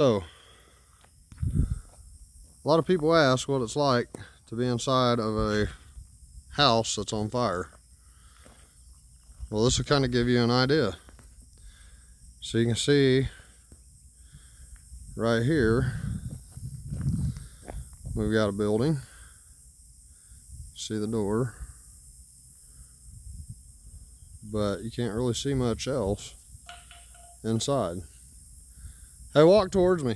So, a lot of people ask what it's like to be inside of a house that's on fire. Well, this will kind of give you an idea. So you can see right here, we've got a building. See the door. But you can't really see much else inside. Hey, walk towards me.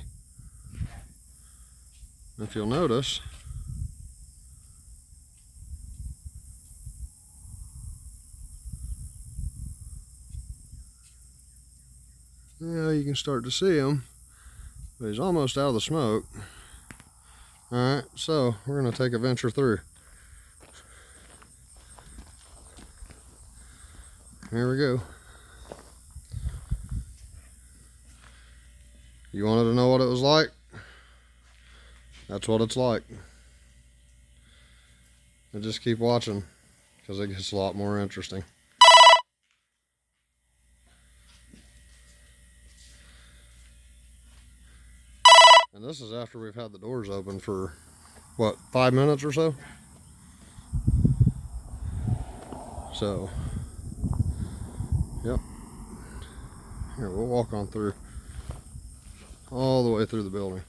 If you'll notice, yeah, you can start to see him, but he's almost out of the smoke. All right, so we're gonna take a venture through. Here we go. You wanted to know what it was like? That's what it's like. And just keep watching because it gets a lot more interesting. And this is after we've had the doors open for, what, five minutes or so? So, yep. Here, we'll walk on through all the way through the building.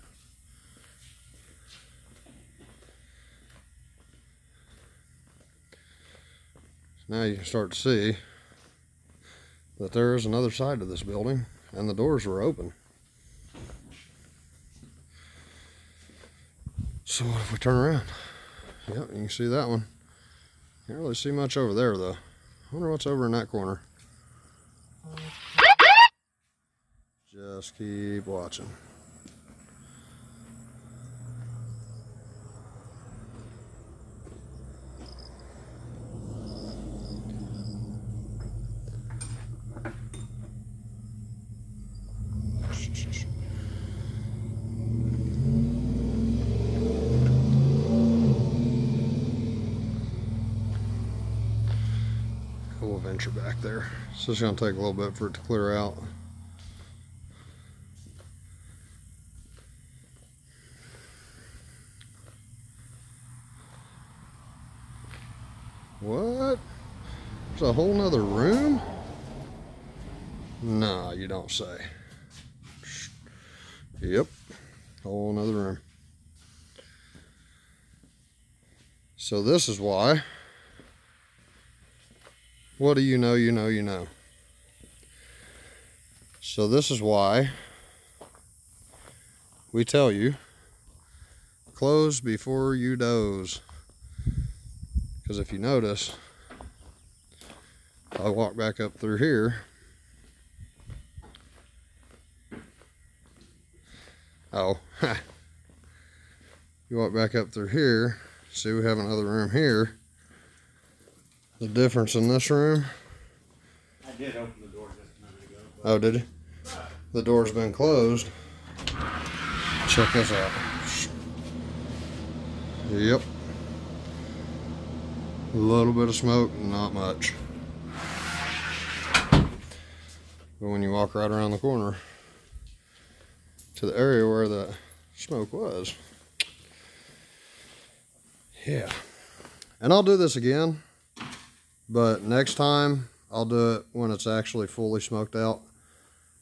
Now you can start to see that there is another side to this building and the doors were open. So what if we turn around? Yep, you can see that one. Can't really see much over there though. I wonder what's over in that corner. Just keep watching. We'll venture back there. It's just gonna take a little bit for it to clear out. What? There's a whole nother room? Nah, you don't say. Yep, whole nother room. So this is why. What do you know, you know, you know. So this is why we tell you, close before you doze. Because if you notice, I walk back up through here. Oh, you walk back up through here. See, we have another room here. The difference in this room. I did open the door just a minute ago. Oh, did you? The door's been closed. Check this out. Yep. A little bit of smoke, not much. But when you walk right around the corner to the area where the smoke was. Yeah. And I'll do this again, but next time I'll do it when it's actually fully smoked out.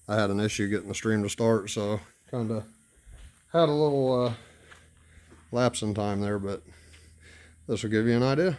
I had an issue getting the stream to start, so kind of had a little uh, lapse in time there, but this will give you an idea.